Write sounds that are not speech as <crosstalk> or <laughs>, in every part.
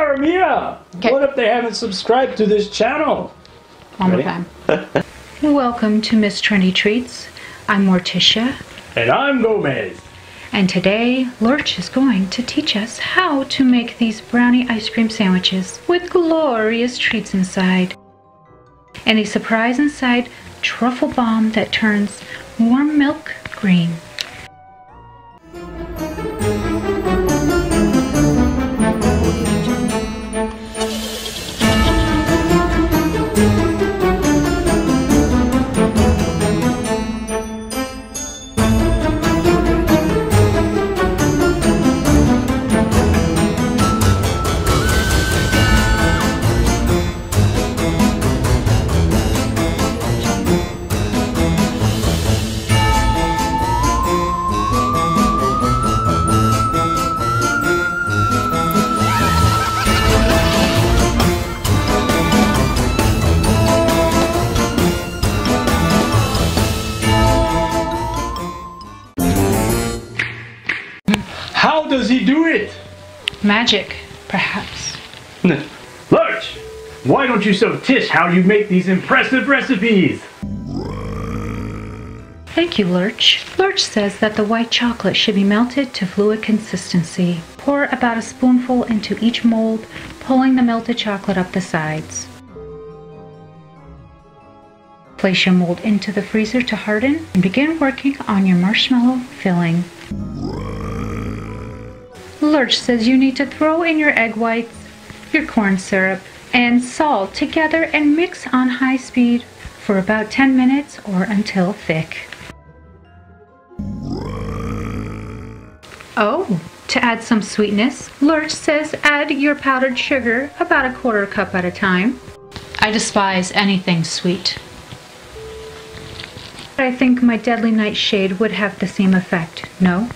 Cara Mia! Okay. What if they haven't subscribed to this channel? One more time. <laughs> Welcome to Miss Trendy Treats. I'm Morticia, And I'm Gomez. and today Lurch is going to teach us how to make these brownie ice cream sandwiches with glorious treats inside. And a surprise inside truffle bomb that turns warm milk green. He do it? Magic, perhaps. Lurch, why don't you show Tish how you make these impressive recipes? Thank you, Lurch. Lurch says that the white chocolate should be melted to fluid consistency. Pour about a spoonful into each mold, pulling the melted chocolate up the sides. Place your mold into the freezer to harden and begin working on your marshmallow filling. Lurch says you need to throw in your egg whites, your corn syrup, and salt together and mix on high speed for about 10 minutes or until thick. Oh, to add some sweetness, Lurch says add your powdered sugar about a quarter cup at a time. I despise anything sweet. I think my deadly nightshade would have the same effect, no?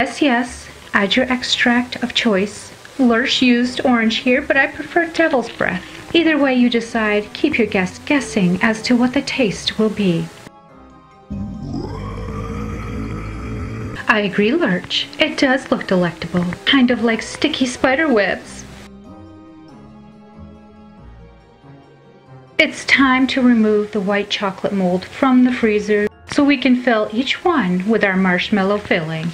Yes, yes, add your extract of choice. Lurch used orange here, but I prefer devil's breath. Either way you decide, keep your guests guessing as to what the taste will be. I agree, Lurch. It does look delectable, kind of like sticky spider webs. It's time to remove the white chocolate mold from the freezer so we can fill each one with our marshmallow filling.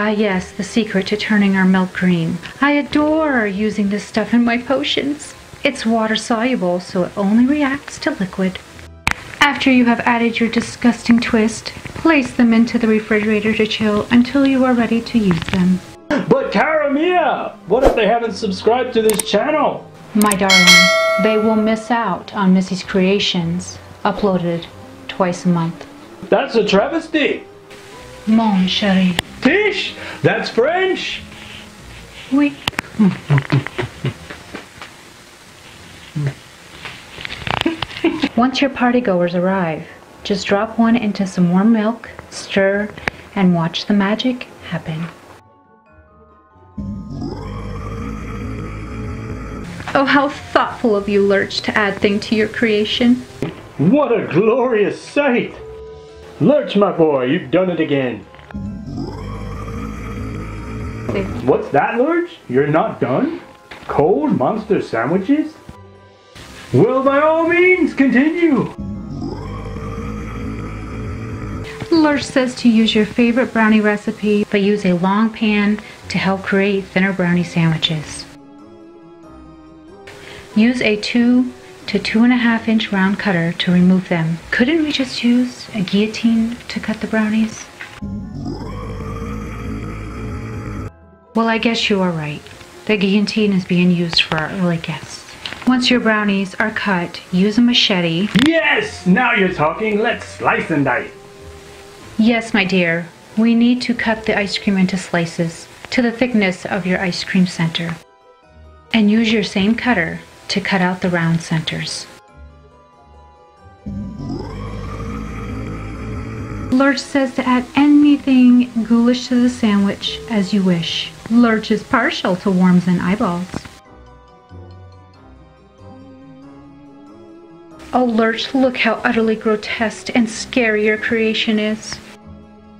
Ah, yes, the secret to turning our milk green. I adore using this stuff in my potions. It's water soluble, so it only reacts to liquid. After you have added your disgusting twist, place them into the refrigerator to chill until you are ready to use them. But Cara Mia, what if they haven't subscribed to this channel? My darling, they will miss out on Missy's creations, uploaded twice a month. That's a travesty. Mon chéri. Tish, that's French. Oui. Once your partygoers arrive, just drop one into some warm milk, stir, and watch the magic happen. Oh, how thoughtful of you, Lurch, to add Thing to your creation. What a glorious sight. Lurch, my boy, you've done it again. What's that, Lurch? You're not done? Cold monster sandwiches? Well, by all means, continue. Lurch says to use your favorite brownie recipe, but use a long pan to help create thinner brownie sandwiches. Use a two to two and a half inch round cutter to remove them. Couldn't we just use a guillotine to cut the brownies? Well, I guess you are right. The guillotine is being used for our early guests. Once your brownies are cut, use a machete. Yes, now you're talking. Let's slice and dice. Yes, my dear, we need to cut the ice cream into slices to the thickness of your ice cream center. And use your same cutter to cut out the round centers. Lurch says to add anything ghoulish to the sandwich as you wish. Lurch is partial to worms and eyeballs. Oh, Lurch, look how utterly grotesque and scary your creation is.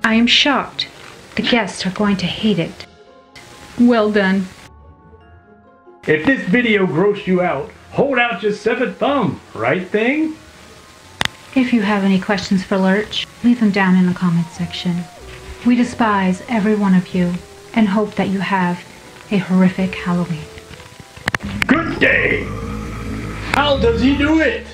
I am shocked. The guests are going to hate it. Well done. If this video grossed you out, hold out your seventh thumb, right Thing? If you have any questions for Lurch, leave them down in the comment section. We despise every one of you and hope that you have a horrific Halloween. Good day! How does he do it?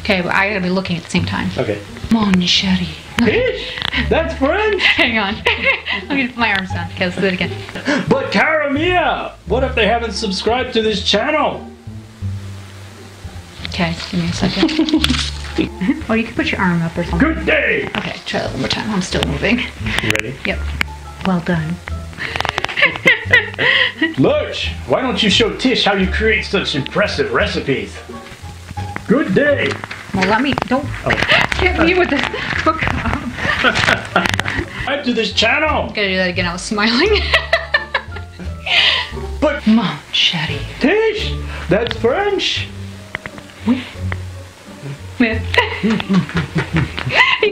Okay, I gotta be looking at the same time. Okay. Mon chéri. Tish? That's French! <laughs> Hang on. <laughs> Let me put my arms down. Okay, let's do it again. But Cara Mia, what if they haven't subscribed to this channel? Okay, give me a second. <laughs> or oh, you can put your arm up or something. Good day! Okay, try that one more time. I'm still moving. You ready? Yep. Well done. Lurch, why don't you show Tish how you create such impressive recipes? Good day! Well, let me. Don't oh. Get me with this book. Subscribe to this channel! i Gotta do that again. I was smiling. <laughs> But Mon chéri. Tish, that's French! <laughs> you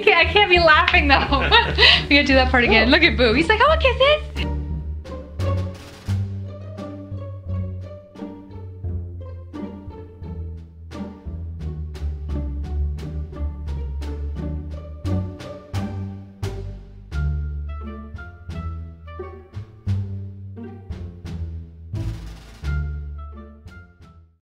can't, I can't be laughing though. <laughs> we gotta do that part again. Oh. Look at Boo. He's like, oh, at this.